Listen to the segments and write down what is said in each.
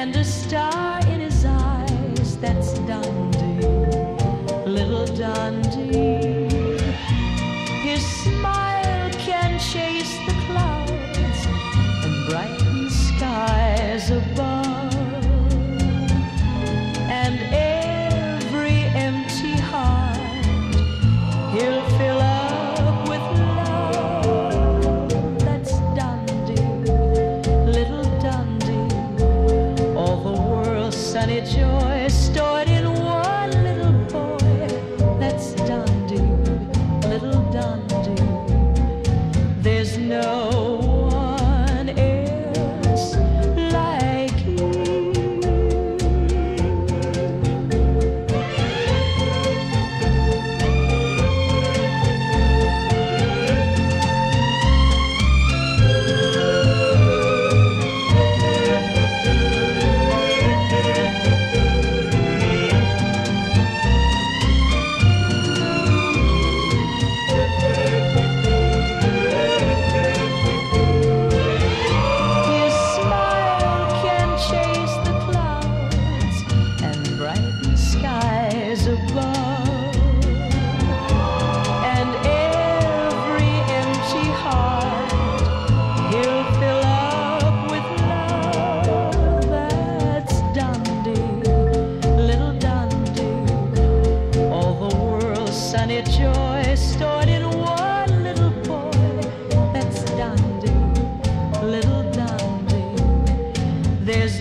and a star in his eyes. That's Dondi, little Dondi. His smile can chase the clouds and brighten skies above. get your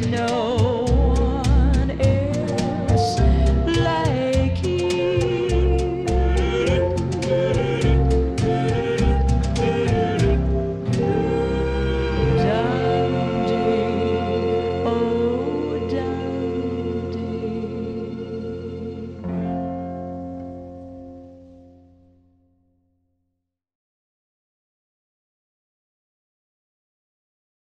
no